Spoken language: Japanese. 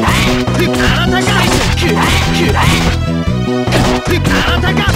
あなたが